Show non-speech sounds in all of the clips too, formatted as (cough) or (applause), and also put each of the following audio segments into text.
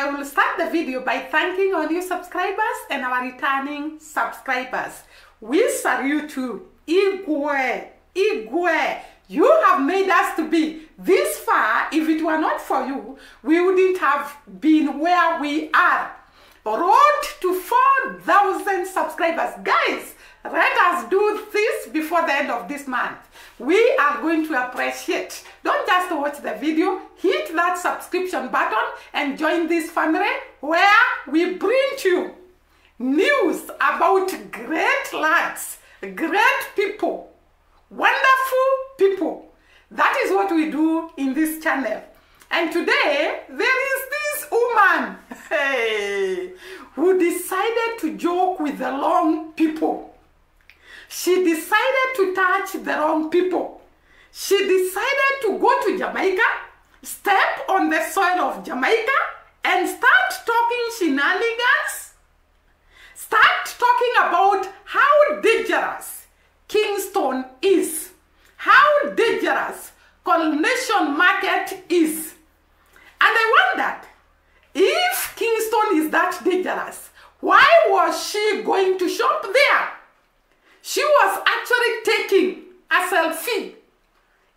I will start the video by thanking our new subscribers and our returning subscribers. We salute you. Igwe, Igwe, you have made us to be this far. If it were not for you, we wouldn't have been where we are. Road to 4,000 subscribers. Guys, let us do this before the end of this month. We are going to appreciate. Don't just watch the video, hit that subscription button and join this family where we bring you news about great lads, great people, wonderful people. That is what we do in this channel. And today, there is this woman (laughs) hey, who decided to joke with the wrong people. She decided to touch the wrong people. She decided to go to Jamaica, step on the soil of Jamaica, and start talking shenanigans. Start talking about how dangerous Kingston is, how dangerous Coronation Market is. And I wondered if Kingston is that dangerous, why was she going to shop there? She was actually taking a selfie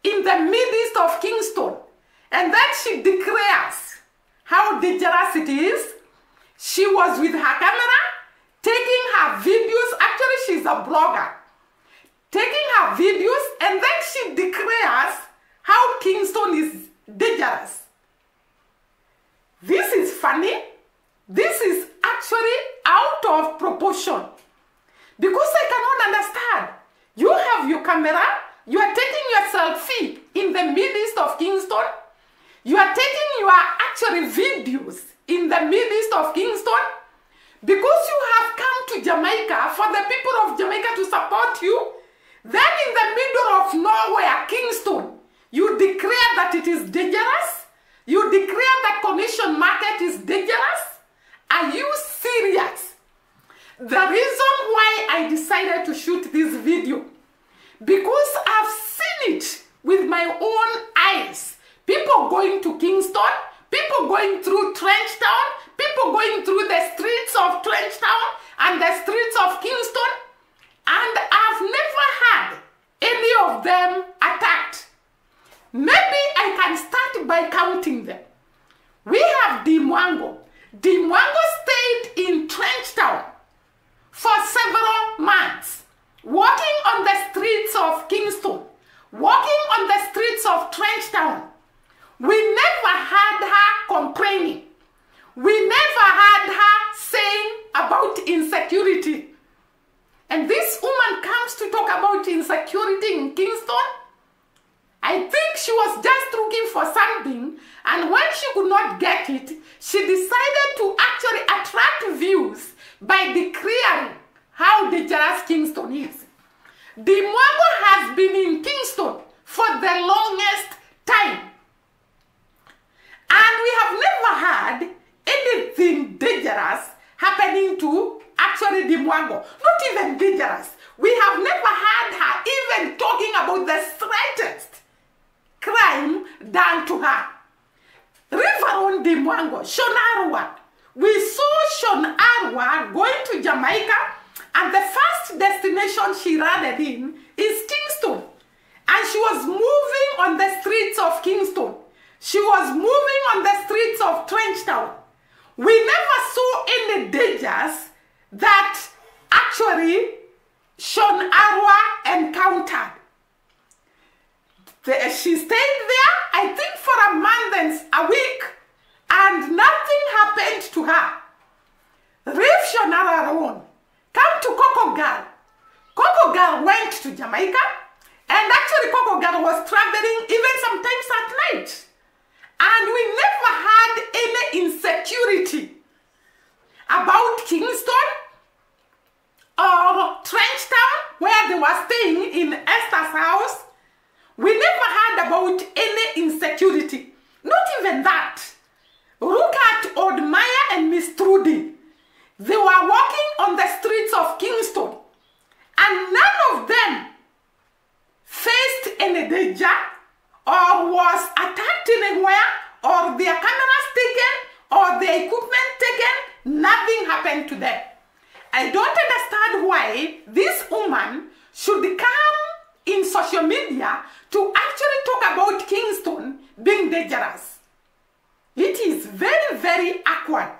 in the midst of Kingston. And then she declares how dangerous it is. She was with her camera, taking her videos. Actually, she's a blogger. Taking her videos, and then she declares how Kingston is dangerous. This is funny. This is actually out of proportion. Because I cannot understand. You have your camera, you are taking your selfie in the midst of Kingston, you are taking your actually videos in the midst of Kingston, because you have come to Jamaica for the people of Jamaica to you, then in the middle of nowhere, Kingston, you declare that it is dangerous, you declare that Coronation Market is dangerous. Are you serious? The reason why I decided to shoot this video because I've seen it with my own eyes. People going to Kingston, people going through Trenchtown, people going through the streets of Trenchtown and the streets of Kingston, and I've never had any of them attacked. Maybe I can start by counting them. We have Dimwango. Dimwango stayed in Trenchtown for several months, walking on the streets of Kingston, walking on the streets of Trenchtown. We never had her complaining. We never had her saying about insecurity. And this woman comes to talk about insecurity in Kingston. I think she was just looking for something, and when she could not get it, she decided to actually attract views by declaring how dangerous Kingston is. The Mwago has been in Kingston for the longest time. And we have never had anything dangerous happening to actually the Mwago. Not even dangerous. We have never had her even talking about the slightest crime done to her. Reverend Dimwango, Sean Arwa. We saw Sean Arwa going to Jamaica, and the first destination she landed in is Kingston. And she was moving on the streets of Kingston. She was moving on the streets of Trenchtown. We never saw any dangers that actually Sean Arwa encountered. The, she stayed there, I think, for a month and a week, and nothing happened to her. Leave Shonara alone. Come to Coco Girl. Coco Girl went to Jamaica, and actually Coco Girl was traveling even sometimes at night. And we never had any insecurity about Kingston or Trenchtown, where they were staying in Esther's house. We never heard about any insecurity. Not even that. Look at Old Maya and Miss Trudy. They were walking on the streets of Kingston, and none of them faced any danger or was attacked anywhere or their cameras taken or their equipment taken. Nothing happened to them. I don't understand why this woman should come in social media to actually talk about Kingston being dangerous. It is very, very awkward.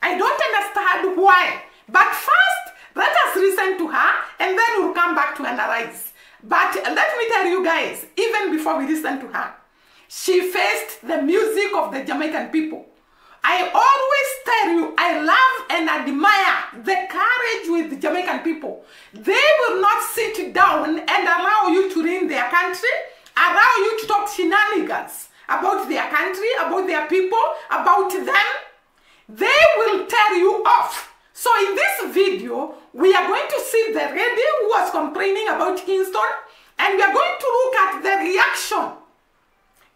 I don't understand why. But first, let us listen to her and then we'll come back to analyze. But let me tell you guys, even before we listen to her, she faced the music of the Jamaican people. I always tell you, I love and admire the courage with the Jamaican people. They will not sit down and allow you to ruin their country, allow you to talk shenanigans about their country, about their people, about them. They will tear you off. So in this video, we are going to see the lady who was complaining about Kingston, and we are going to look at the reaction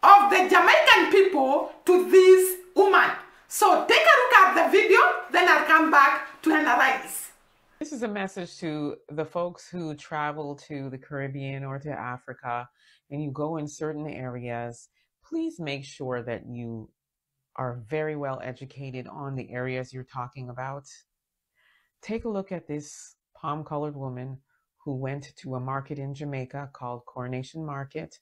of the Jamaican people to this woman. So take a look at the video, then I'll come back to analyze. This is a message to the folks who travel to the Caribbean or to Africa and you go in certain areas. Please make sure that you are very well educated on the areas you're talking about. Take a look at this palm colored woman who went to a market in Jamaica called Coronation Market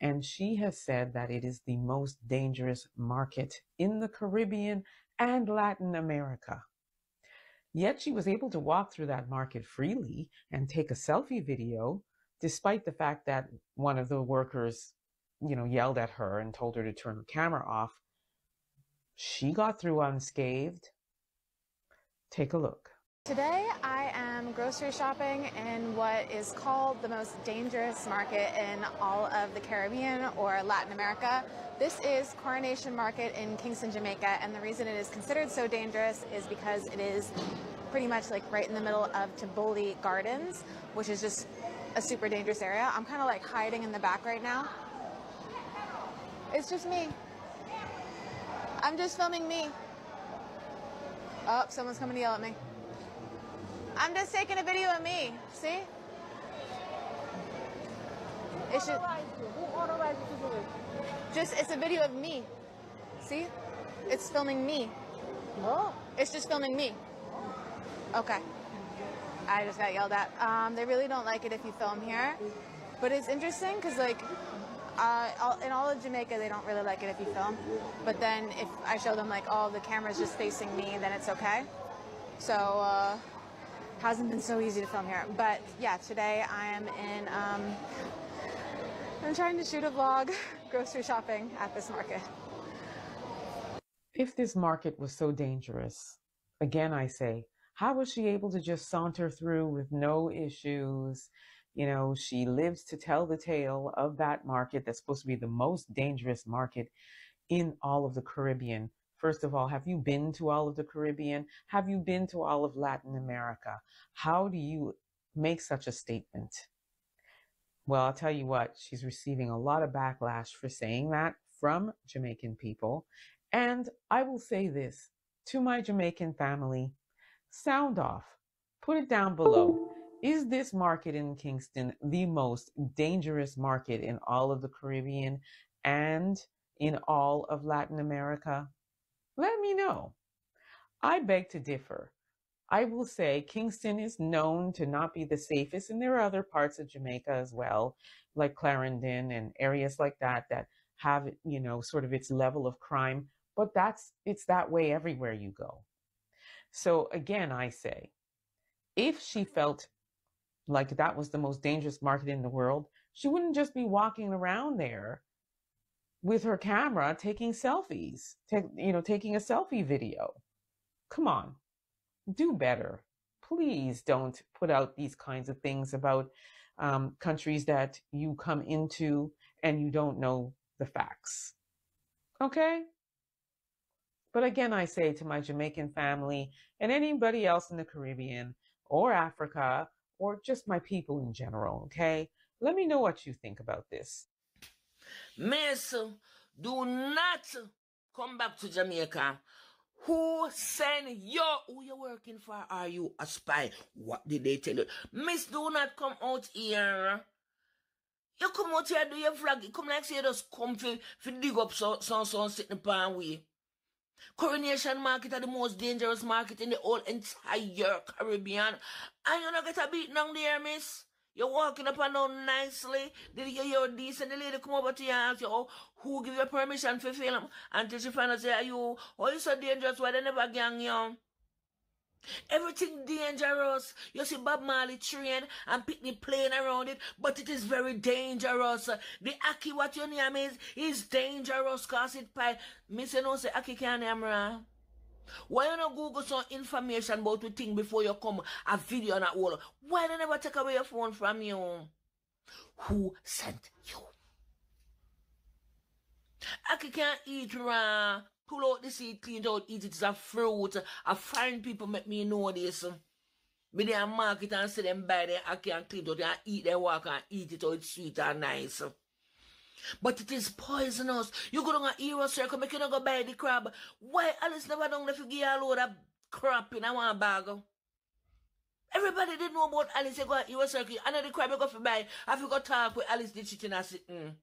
and she has said that it is the most dangerous market in the Caribbean and Latin America. Yet she was able to walk through that market freely and take a selfie video, despite the fact that one of the workers, you know, yelled at her and told her to turn the camera off. She got through unscathed. Take a look. Today I am grocery shopping in what is called the most dangerous market in all of the Caribbean or Latin America. This is Coronation Market in Kingston, Jamaica, and the reason it is considered so dangerous is because it is pretty much like right in the middle of Tivoli Gardens, which is just a super dangerous area. I'm kind of like hiding in the back right now. It's just me. I'm just filming me. Oh, someone's coming to yell at me. I'm just taking a video of me. See? It should. Just it's a video of me. See? It's filming me. No. It's just filming me. Okay. I just got yelled at. Um, they really don't like it if you film here, but it's interesting because like. Uh, in all of Jamaica, they don't really like it if you film. But then if I show them like, oh, the camera's just facing me, then it's okay. So uh, hasn't been so easy to film here. But yeah, today I am in, um, I'm trying to shoot a vlog (laughs) grocery shopping at this market. If this market was so dangerous, again I say, how was she able to just saunter through with no issues? You know, she lives to tell the tale of that market that's supposed to be the most dangerous market in all of the Caribbean. First of all, have you been to all of the Caribbean? Have you been to all of Latin America? How do you make such a statement? Well, I'll tell you what, she's receiving a lot of backlash for saying that from Jamaican people. And I will say this to my Jamaican family sound off, put it down below. Is this market in Kingston the most dangerous market in all of the Caribbean and in all of Latin America? Let me know. I beg to differ. I will say Kingston is known to not be the safest, and there are other parts of Jamaica as well, like Clarendon and areas like that that have, you know, sort of its level of crime, but that's it's that way everywhere you go. So again, I say, if she felt like that was the most dangerous market in the world, she wouldn't just be walking around there with her camera taking selfies, take, you know, taking a selfie video. Come on, do better. Please don't put out these kinds of things about um, countries that you come into and you don't know the facts. Okay? But again, I say to my Jamaican family and anybody else in the Caribbean or Africa or just my people in general, okay? Let me know what you think about this. Miss, do not come back to Jamaica. Who sent you? Who you working for? Are you a spy? What did they tell you? Miss, do not come out here. You come out here, do your flag. You come like say you just come for, for dig up some, some, some sitting palm way. Coronation Market are the most dangerous market in the whole entire Caribbean. And you not get a beat down there, miss. You're walking up and down nicely. Did you hear decent? The lady come over to you and ask you, oh, who give you permission for film? Until she out say, are you, oh, you so dangerous, why they never gang you? Everything dangerous. You see Bob Marley train and picnic playing around it, but it is very dangerous. The ackee, what your name is, is dangerous cause it pie. Say no say ackee can camera. Why you not Google some information about the thing before you come a video on that wall? Why they never take away your phone from you? Who sent you? I can't eat raw pull out the seed, clean it out, eat it as a fruit. I find people make me know this. Me they market and see them buy them, I can't clean it out and eat them walk and eat it out, it's sweet and nice. But it is poisonous. You go down a hero circle, make you not go buy the crab. Why Alice never done the figure a load of crap in a one bag? Everybody didn't know about Alice. You go a hero circle, and then the crab you go for buy. I you go talk with Alice, did she in a sitting.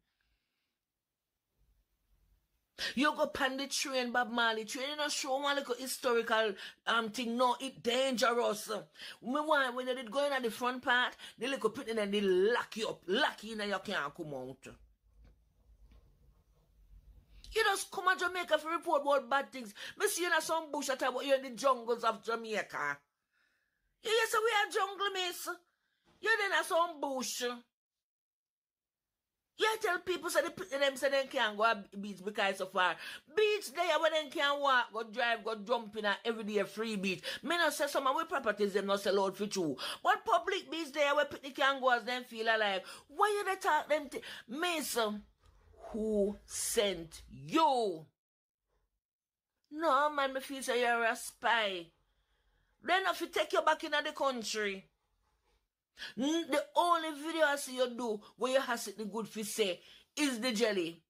You go pan the train, Bob Marley train, you know, show one little historical um thing. No, it dangerous. Me want when you did go in at the front part, they little in and they lock you up, lock you in and you can't come out. You just come to Jamaica for report about bad things. Me see you in some bush at about you in the jungles of Jamaica. You yes, we are jungle, miss. You in some bush. You tell people say the, them say they can't go beach because so far. Beach there where they can walk, go drive, go jump in a everyday free beach. Me not say some of our properties them not sell out for you. But public beach there where people can't go as them feel like, why you they talk them to Mason? Who sent you? No man, me feel say you're a spy. Then if you take you back in the country. The only video I see you do where you has it the good for say is the jelly.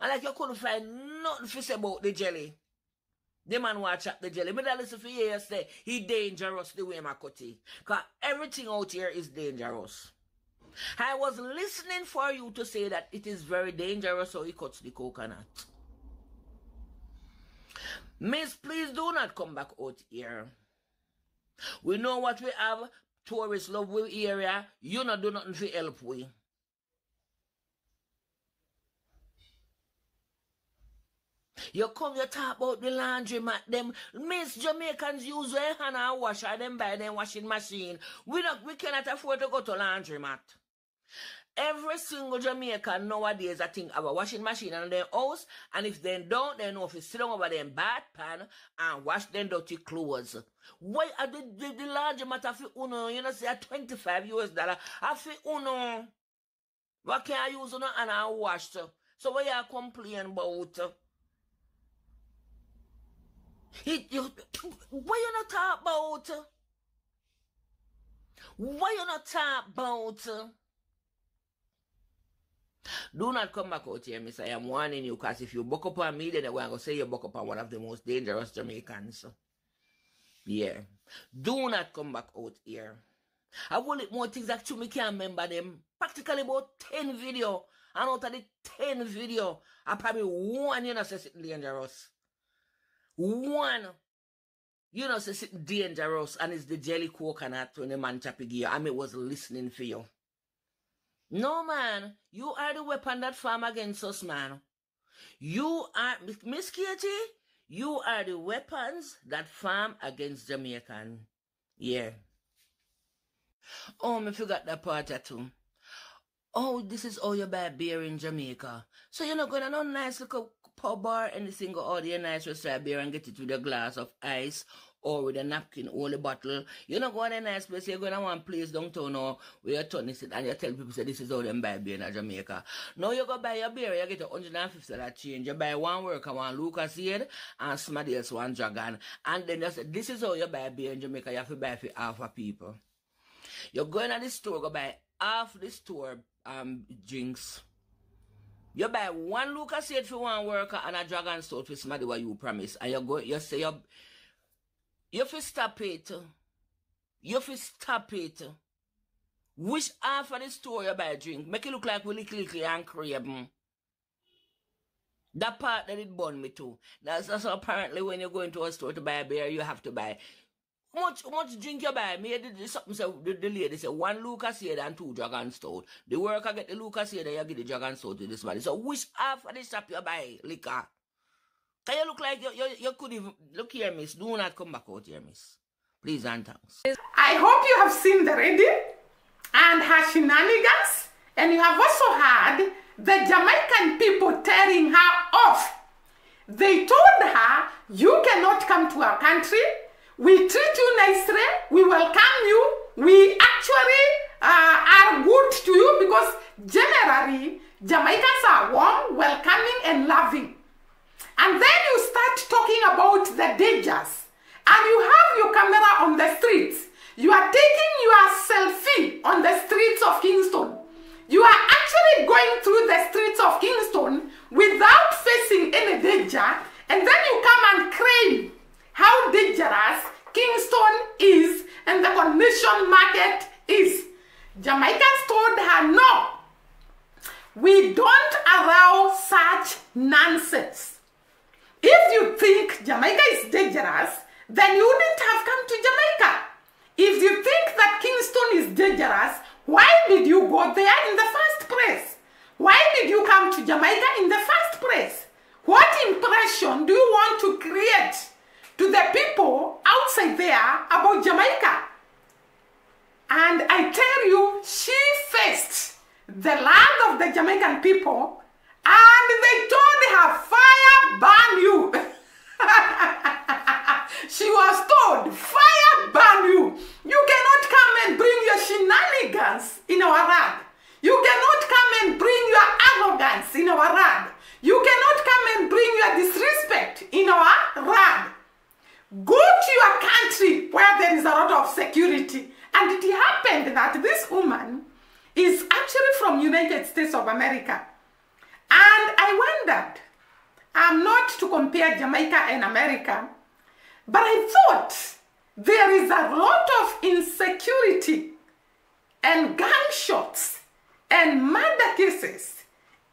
And like you couldn't find nothing for say about the jelly. The man watch up the jelly. But I listen for you say he dangerous the way my cutty. Cause everything out here is dangerous. I was listening for you to say that it is very dangerous so he cuts the coconut. Miss, please do not come back out here. We know what we have, tourists love we area, you not do nothing to help we. You come, you talk about the laundry mat, them Miss Jamaicans use their hand and wash them buy them washing machine. We not we cannot afford to go to laundry mat. Every single Jamaican nowadays, I think, have a washing machine in their house, and if they don't, they know if you sit down over them bad pan and wash them dirty clothes. Why are the, the, the large matter for uno, you know, say a 25 US dollar, I feel uno. What can I use uno and I wash? So what you complain about? It, you, what you not talk about? What you not talk about? Do not come back out here, miss. I am warning you, because if you buck up on me, then I'm going to say you buck up on one of the most dangerous Jamaicans. Yeah. Do not come back out here. I will it more things that you me can't remember them. Practically about 10 video. And out of the 10 video, I probably one, you know, says it's dangerous. One. You know, says it's dangerous. And it's the jelly coconut when the man chappy gear. I mean, was listening for you. No, man. You are the weapon that farm against us, man. You are, Miss Katie, you are the weapons that farm against Jamaican. Yeah. Oh, me forgot that part too. Oh, this is all your bad beer in Jamaica. So you're not going to no nice little pub bar, anything go out there nice restaurant beer and get it with a glass of ice or with a napkin or a bottle. You're not going to a nice place, you're going to one place downtown or where you turn it and you tell people say this is how them buy beer in Jamaica. Now you go buy your beer, you get a $150 change. You buy one worker, one Lucozade, and somebody else one dragon. And then you say, this is how you buy beer in Jamaica, you have to buy for half a people. You're going to the store, go buy half the store um drinks. You buy one Lucozade for one worker and a dragon stout for somebody what you promise. And you go, you say you, you fi stop it. You fi stop it. Which half of the store you drink? Make it look like we little little and crave. That part that it burned me too. That's, that's apparently when you go into a store to buy a beer, you have to buy. Much, much drink you buy? Me did something say the, the lady one Lucozade and two Dragon Stout. The worker get the Lucozade, you get the Dragon Stout to this man. So which half of the shop you buy liquor? Can you look like you, you, you could even look here, miss? Do not come back out here, miss. Please and thanks. I hope you have seen the lady and her shenanigans, and you have also heard the Jamaican people tearing her off. They told her, You cannot come to our country. We treat you nicely. We welcome you. We actually uh, are good to you because generally Jamaicans are warm, welcoming, and loving. And then you start talking about the dangers. And you have your camera on the streets. You are taking your selfie on the streets of Kingston. You are actually going through the streets of Kingston without facing any danger, and then you come and claim how dangerous Kingston is and the Coronation Market is. Jamaicans told her no. We don't allow such nonsense. If you think Jamaica is dangerous, then you wouldn't have come to Jamaica. If you think that Kingston is dangerous, why did you go there in the first place? Why did you come to Jamaica in the first place? What impression do you want to create to the people outside there about Jamaica? And I tell you, she faced the land of the Jamaican people and they told her, fire burn you. (laughs) she was told, fire burn you. You cannot come and bring your shenanigans in our land. You cannot come and bring your arrogance in our land. You cannot come and bring your disrespect in our land. Go to your country where there is a lot of security. And it happened that this woman is actually from United States of America. And I wondered, I'm not to compare Jamaica and America, but I thought there is a lot of insecurity and gunshots and murder cases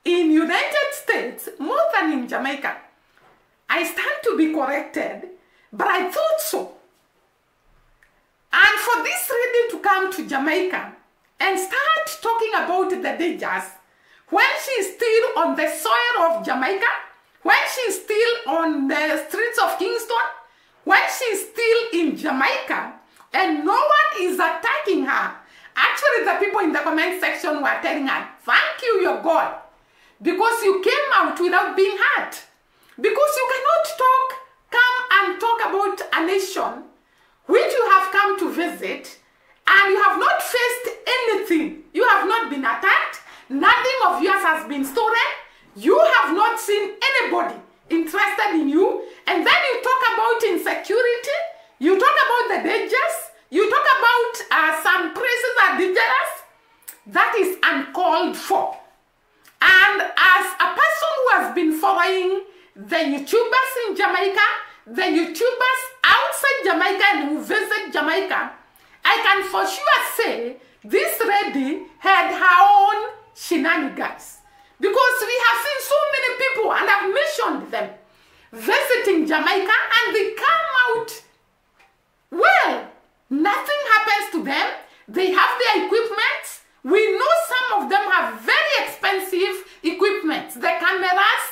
in United States more than in Jamaica. I stand to be corrected, but I thought so. And for this lady to come to Jamaica and start talking about the dangers when she's still on the soil of Jamaica, when she's still on the streets of Kingston, when she's still in Jamaica, and no one is attacking her. Actually, the people in the comment section were telling her, Thank you, your God, because you came out without being hurt. Because you cannot talk, come and talk about a nation which you have come to visit and you have not faced anything. You have not been attacked. Nothing of yours has been stolen. You have not seen anybody interested in you. And then you talk about insecurity. You talk about the dangers. You talk about uh, some places are dangerous. That is uncalled for. And as a person who has been following the YouTubers in Jamaica, the YouTubers outside Jamaica and who visit Jamaica, I can for sure say this lady had her shenanigans. Because we have seen so many people, and I've mentioned them, visiting Jamaica and they come out well. Nothing happens to them. They have their equipment. We know some of them have very expensive equipment. The cameras,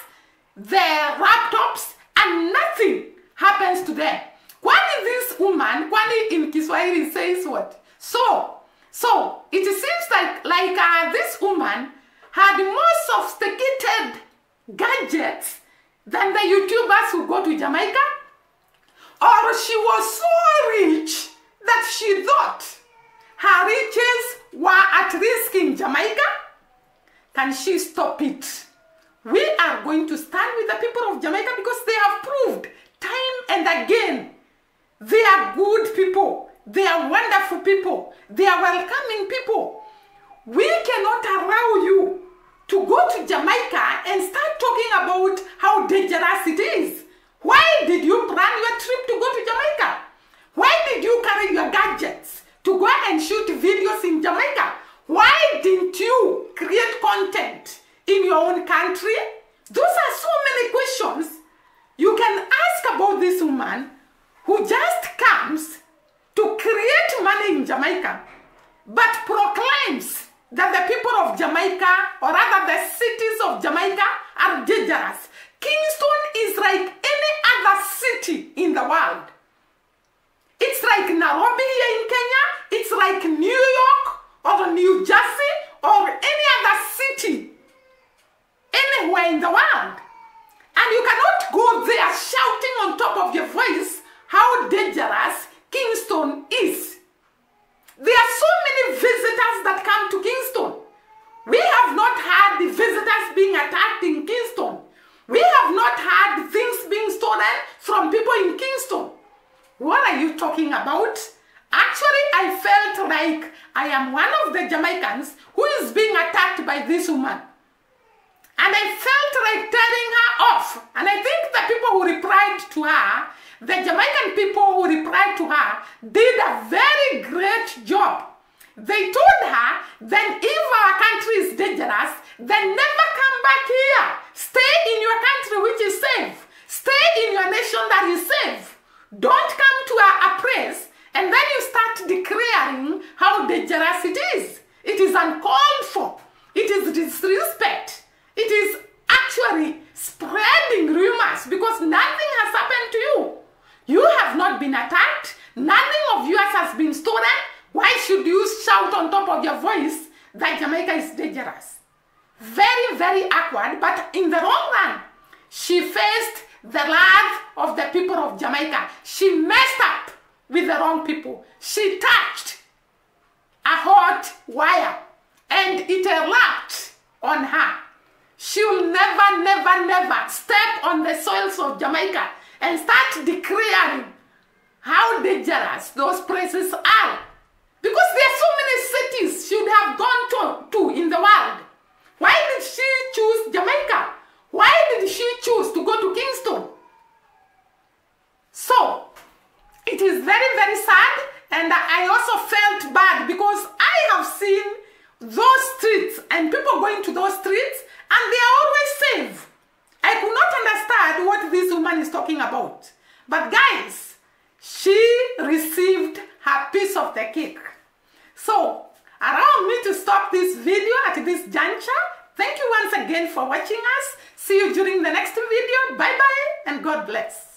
the laptops, and nothing happens to them. Kwani this woman, Kwani in Kiswahili says what? So, so it seems like like uh, this woman had more sophisticated gadgets than the YouTubers who go to Jamaica, or she was so rich that she thought her riches were at risk in Jamaica. Can she stop it? We are going to stand with the people of Jamaica because they have proved time and again they are good people. They are wonderful people. They are welcoming people. We cannot allow you to go to Jamaica and start talking about how dangerous it is. Why did you plan your trip to go to Jamaica? Why did you carry your gadgets to go and shoot videos in Jamaica? Why didn't you create content in your own country? Those are so many questions you can ask about this woman who just comes to create money in Jamaica, but proclaims that the people of Jamaica, or rather the cities of Jamaica, are dangerous. Kingston is like any other city in the world. It's like Nairobi here in Kenya, it's like New York or New Jersey or any other city anywhere in the world. And you cannot go there shouting on top of your voice how dangerous Kingston is. There are so many visitors that come to Kingston. We have not had the visitors being attacked in Kingston. We have not had things being stolen from people in Kingston. What are you talking about? Actually, I felt like I am one of the Jamaicans who is being attacked by this woman. And I felt like telling her off. And I think the people who replied to her, the Jamaican people who replied to her, did a very great job. They told her, that if our country is dangerous, then never come back here. Stay in your country which is safe. Stay in your nation that is safe. Don't come to a, a place and then you start declaring how dangerous it is. It is uncalled for. It is disrespect. It is actually spreading rumors because nothing has happened to you. You have not been attacked. Nothing of yours has been stolen. Why should you shout on top of your voice that Jamaica is dangerous? Very, very awkward, but in the long run, she faced the wrath of the people of Jamaica. She messed up with the wrong people. She touched a hot wire and it erupted on her. She will never, never, never step on the soils of Jamaica and start declaring how dangerous those places are. Because there are so many cities she would have gone to, to in the world. Why did she choose Jamaica? Why did she choose to go to Kingston? So, it is very, very sad, and I also felt bad because I have seen those streets and people going to those streets, and they are always safe. I could not understand what this woman is talking about. But guys, she received her piece of the cake. So, allow me to stop this video at this juncture. Thank you once again for watching us. See you during the next video. Bye-bye and God bless.